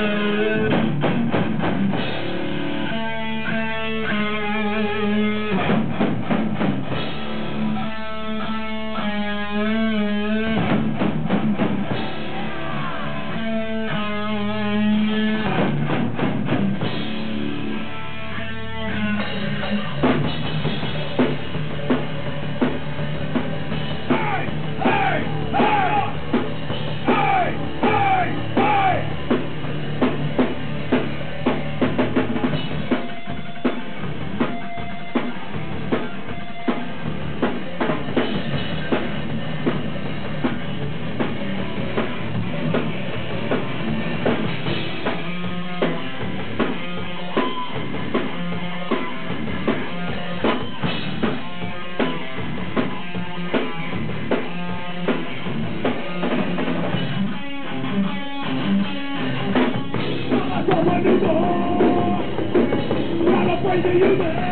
you. Gotta praise you, man.